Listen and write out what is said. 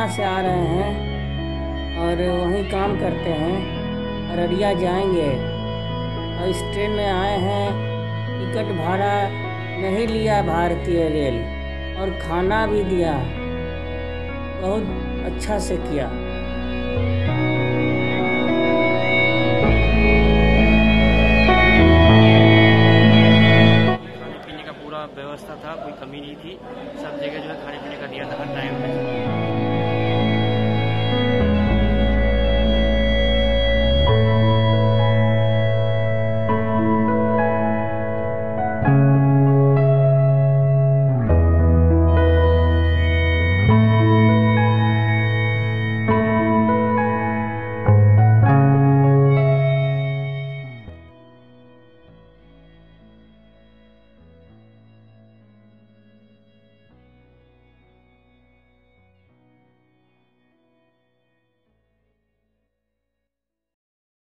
लुधियाना से आ रहे हैं और वहीं काम करते हैं। अररिया जाएँगे। और इस ट्रेन में आए हैं। टिकट भाड़ा नहीं लिया भारतीय रेल और खाना भी दिया। बहुत अच्छा से किया। खाने पीने का पूरा व्यवस्था था, कोई कमी नहीं थी। सब जगह जो है खाने पीने का दिया था हर टाइम में।